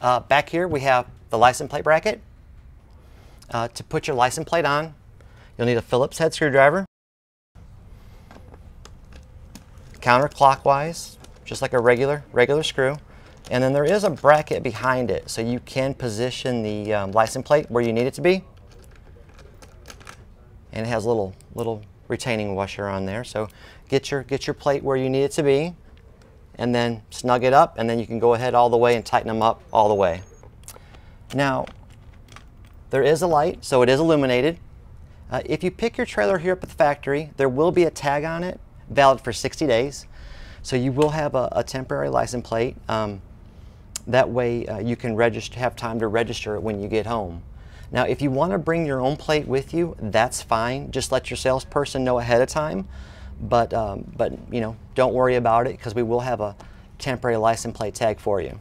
Uh, back here we have the license plate bracket. Uh, to put your license plate on, you'll need a Phillips head screwdriver. Counterclockwise, just like a regular, regular screw. And then there is a bracket behind it, so you can position the um, license plate where you need it to be. And it has a little, little retaining washer on there. So get your, get your plate where you need it to be and then snug it up and then you can go ahead all the way and tighten them up all the way. Now, there is a light, so it is illuminated. Uh, if you pick your trailer here up at the factory, there will be a tag on it, valid for 60 days. So you will have a, a temporary license plate. Um, that way uh, you can register, have time to register it when you get home. Now, if you want to bring your own plate with you, that's fine. Just let your salesperson know ahead of time. But, um, but you know, don't worry about it because we will have a temporary license plate tag for you.